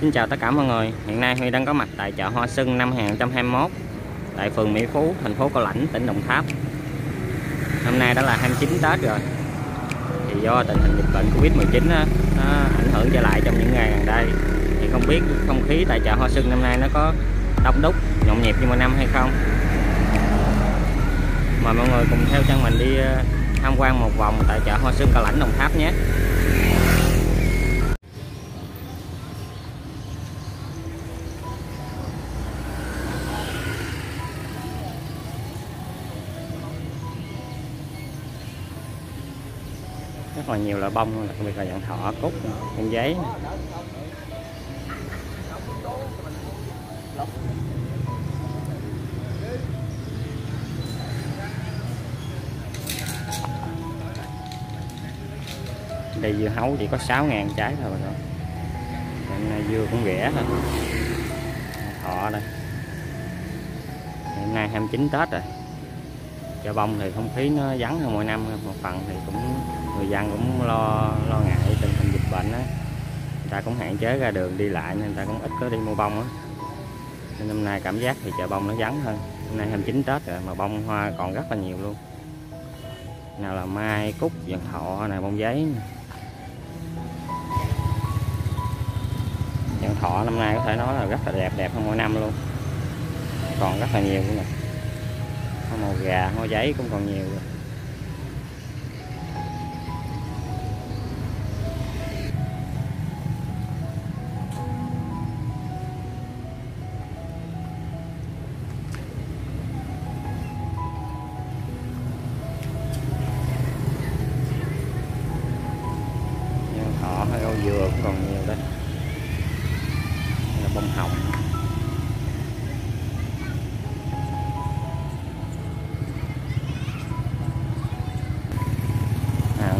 Xin chào tất cả mọi người. Hiện nay Huy đang có mặt tại chợ Hoa sưng năm 2021 Tại phường Mỹ Phú, thành phố Cao Lãnh, tỉnh Đồng Tháp. Hôm nay đã là 29 Tết rồi. Thì do tình hình dịch bệnh Covid-19 nó ảnh hưởng trở lại trong những ngày gần đây Thì không biết không khí tại chợ Hoa sưng năm nay nó có đông đúc, nhộn nhịp như mọi năm hay không? Mời mọi người cùng theo chân mình đi ờ, tham quan một vòng tại chợ Hoa sưng Cao Lãnh, Đồng Tháp nhé. Rất là nhiều loại bông, đặc biệt là dạng thọ, cúc bông giấy. Đây dưa hấu chỉ có 6.000 trái thôi rồi hôm nay dưa cũng rẻ thôi. Thọ đây. Hiện nay 29 Tết rồi. Chợ bông thì không khí nó vắng hơn mỗi năm, một phần thì cũng người dân cũng lo lo ngại tình hình dịch bệnh á. Người ta cũng hạn chế ra đường đi lại nên người ta cũng ít có đi mua bông á. Nên năm nay cảm giác thì chợ bông nó vắng hơn. Hôm nay 29 Tết rồi mà bông hoa còn rất là nhiều luôn. Nào là mai cúc vàng thọ này bông giấy vàng thọ năm nay có thể nói là rất là đẹp đẹp hơn mỗi năm luôn. Còn rất là nhiều luôn nè. Hoa màu gà, hoa giấy cũng còn nhiều rồi.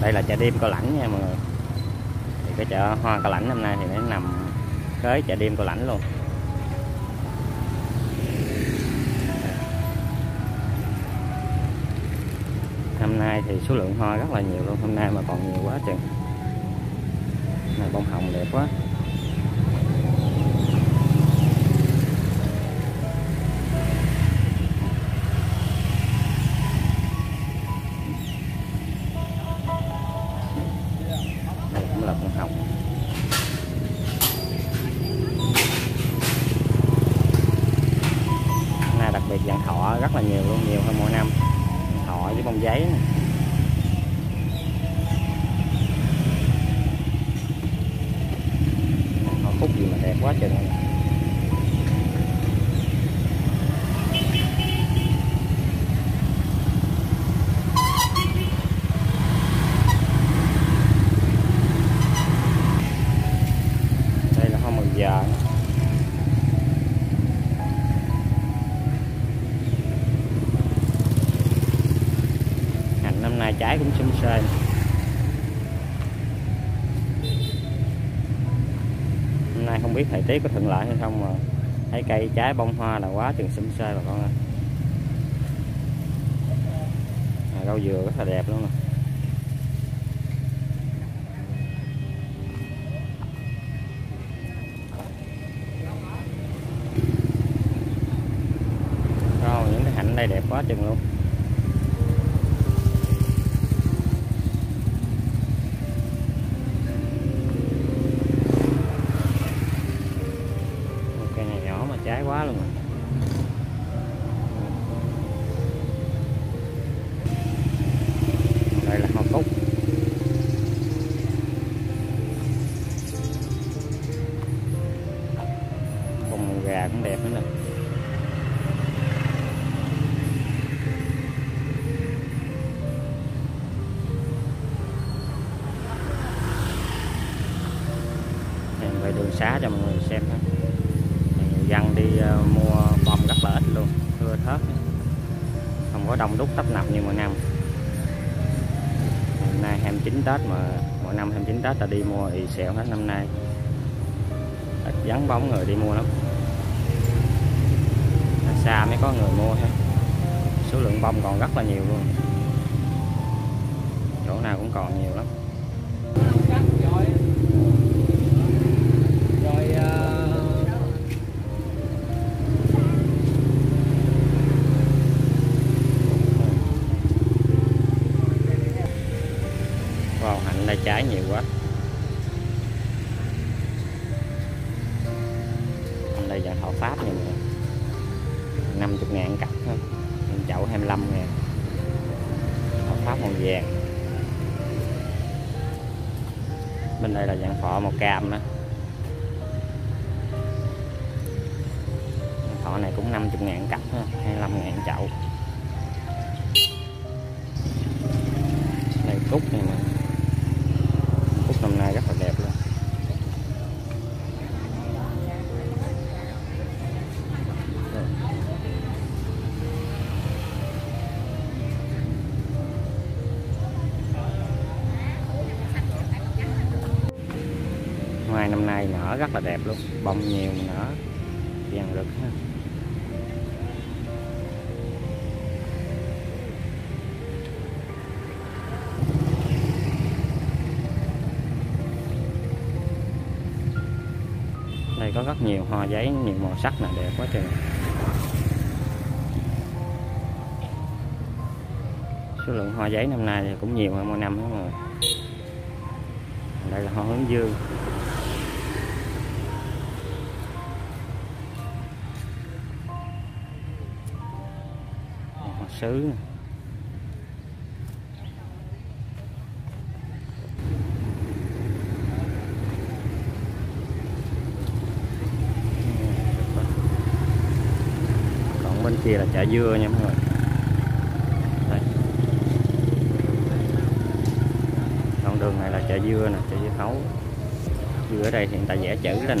Đây là chợ đêm Cao Lãnh nha mọi người. Thì cái chợ hoa Cao Lãnh năm nay thì nó nằm kế chợ đêm Cao Lãnh luôn. Hôm nay thì số lượng hoa rất là nhiều luôn, hôm nay mà còn nhiều quá chừng. Này bông hồng đẹp quá. Nhiều hơn mỗi năm. Thọ với bông giấy này. hoa cúc gì mà đẹp quá chừng đây là hoa mừng giờ nay cũng xinh xài hôm nay không biết thời tiết có thuận lợi hay không mà thấy cây trái bông hoa là quá chừng xinh xê bà con ơi. À, rau dừa rất là đẹp luôn nè. Rau những cái hạnh đây đẹp quá chừng luôn. Xá cho mọi người xem ha người dân đi ờ, mua bông rất là ít luôn, thưa thớt. Không có đông đúc tấp nập như mọi năm. Hôm nay 29 Tết mà, mỗi năm 29 Tết ta đi mua thì xẹo hết năm nay. Ít vắng bóng người đi mua lắm. Ở xa mới có người mua thôi. Số lượng bông còn rất là nhiều luôn. Chỗ nào cũng còn nhiều lắm. Thọ pháp màu vàng. Bên đây là dạng thọ màu cam đó thọ này cũng 50 ngàn cặp 25 ngàn chậu. Này cúc này nở rất là đẹp luôn. Bông nhiều nở. Vàng rực ha. Đây có rất nhiều hoa giấy, nhiều màu sắc là đẹp quá trời. Số lượng hoa giấy năm nay thì cũng nhiều hơn mỗi năm đó rồi đây là hoa hướng dương. Sứ còn bên kia là chả dưa nha mọi người đây. con đường này là chợ dưa nè, chợ dưa hấu dưa ở đây hiện tại vẽ chữ lên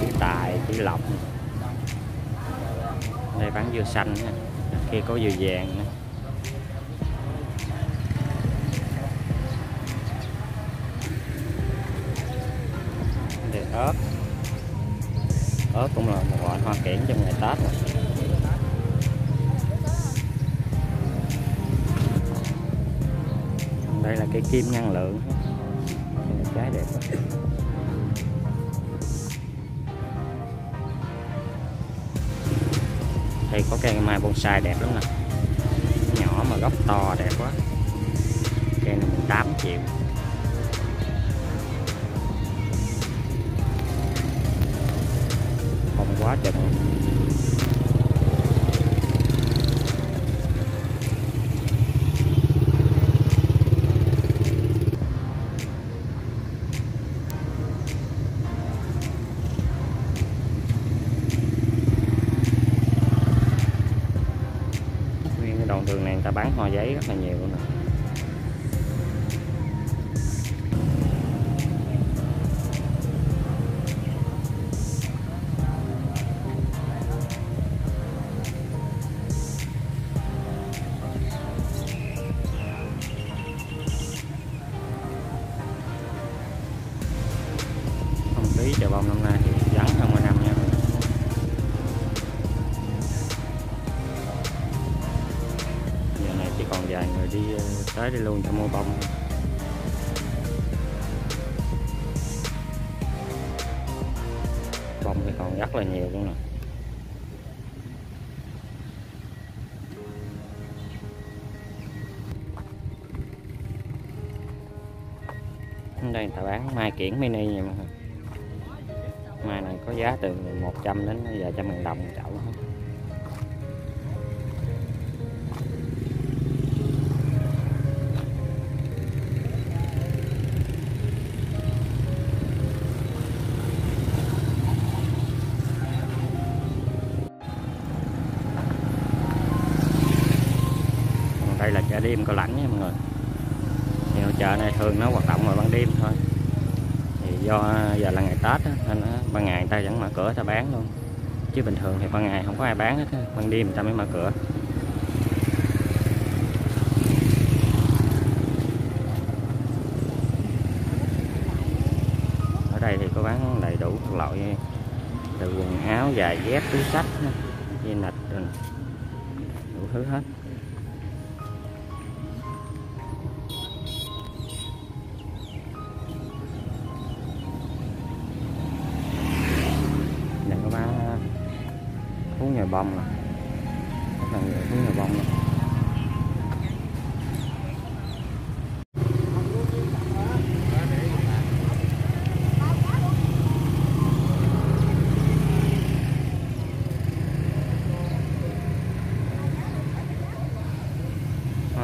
chữ tài, chữ lộc đây, bán dưa xanh nè. Kia có dưa vàng nè. Đây, ớt. Ớt cũng là một loại hoa kiển trong ngày tết này. đây là cây kim năng lượng. Đây có cây mai bonsai đẹp lắm nè. Nhỏ mà gốc to đẹp quá. Cây này 18 triệu. Không quá chừng. Bán hoa giấy rất là nhiều. Dài rồi người đi ờ, tới đi luôn cho mua bông. Bông thì còn rất là nhiều luôn nè. Đây người ta bán mai kiển mini vậy mà. Mai này có giá từ 100 đến vài trăm ngàn đồng một chậu. hết. Đây là chợ đêm Cao Lãnh nha mọi người. Thì chợ này thường nó hoạt động vào ban đêm thôi. Thì do giờ là ngày Tết đó, nên ban ngày người ta vẫn mở cửa người ta bán luôn. Chứ bình thường thì ban ngày không có ai bán hết ban đêm người ta mới mở cửa. Ở đây thì có bán đầy đủ các loại từ quần áo giày dép túi sách dây nịch đủ thứ hết. nghề bông nè. Rất là người hướng nghề bông nè.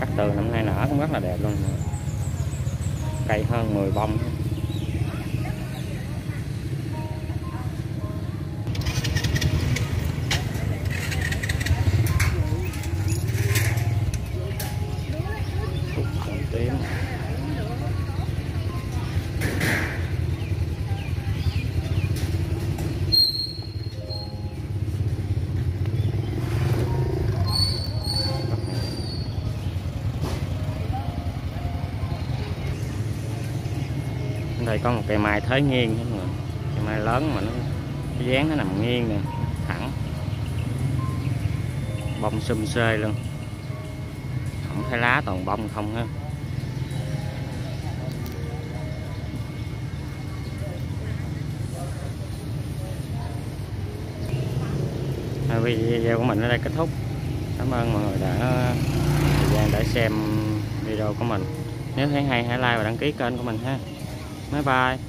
Cắt tường năm nay nở cũng rất là đẹp luôn. Cây hơn 10 bông. Đây có một cây mai thới nghiêng nữa mọi người cây mai lớn mà nó cái dáng nó nằm nghiêng nè thẳng. Bông sum xê luôn. Không thấy lá toàn bông không ha. À, video của mình ở đây kết thúc. Cảm ơn mọi người đã thời gian đã xem video của mình. Nếu thấy hay hãy like và đăng ký kênh của mình ha bye bye.